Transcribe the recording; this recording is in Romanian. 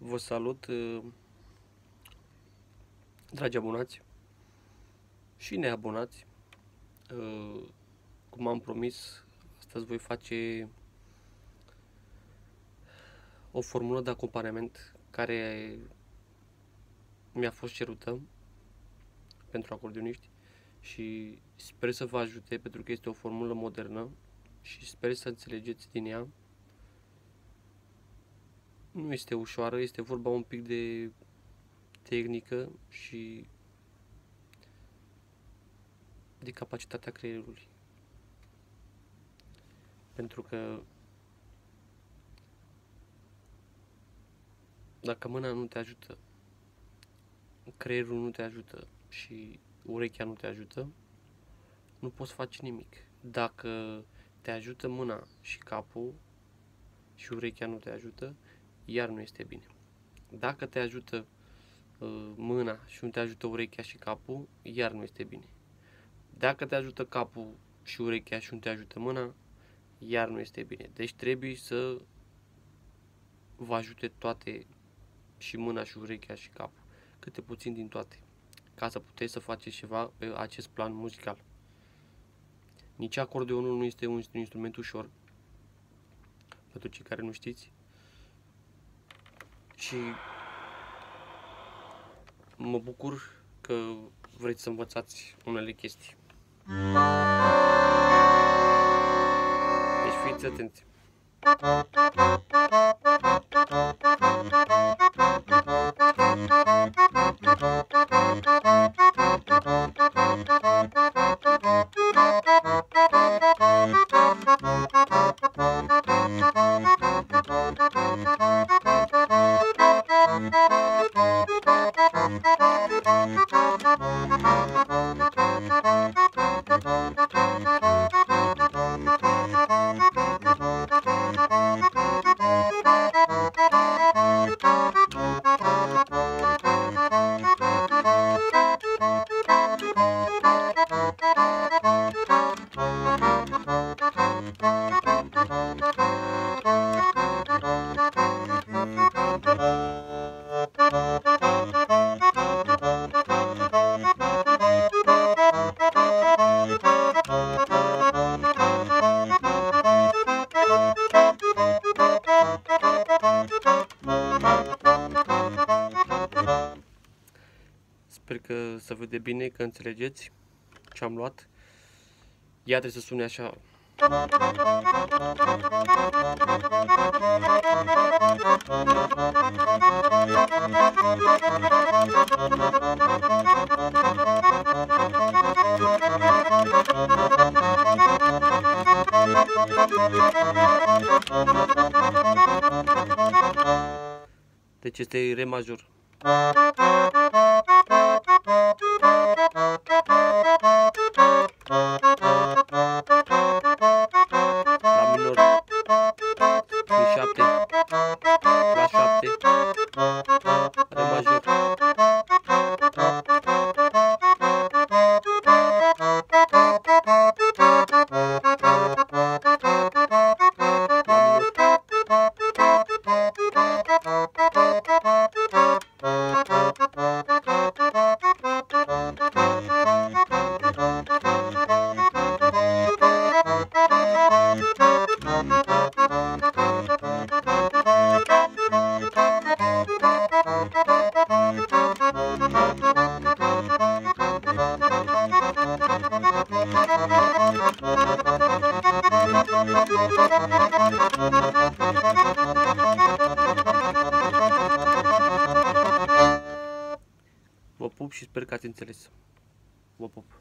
Vă salut, uh, dragi abonați și neabonați. Uh, cum am promis, astăzi voi face o formulă de acompaniament care mi-a fost cerută pentru acordeoniști și sper să vă ajute pentru că este o formulă modernă și sper să înțelegeți din ea nu este ușoară, este vorba un pic de tehnică și de capacitatea creierului. Pentru că dacă mâna nu te ajută, creierul nu te ajută și urechea nu te ajută, nu poți face nimic. Dacă te ajută mâna și capul și urechea nu te ajută, iar nu este bine. Dacă te ajută uh, mâna și nu te ajută urechea și capul, iar nu este bine. Dacă te ajută capul și urechea și nu te ajută mâna, iar nu este bine. Deci trebuie să vă ajute toate și mâna și urechea și capul, câte puțin din toate, ca să puteți să faceți ceva pe acest plan muzical. Nici acordeonul nu este un instrument ușor, pentru cei care nu știți, și mă bucur că vreți să învățați unele chestii. Deci fiți atenți. Thank you. Sper că se vede bine, că înțelegeți ce am luat. Ea trebuie să sune așa. Deci este re major. Vă pup și sper că ați înțeles. Vă pup.